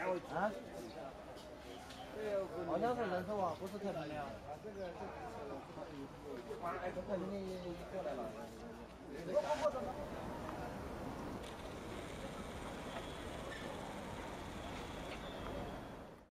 啊？好像是人寿啊，不是太平洋。啊，这个是。